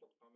tak tam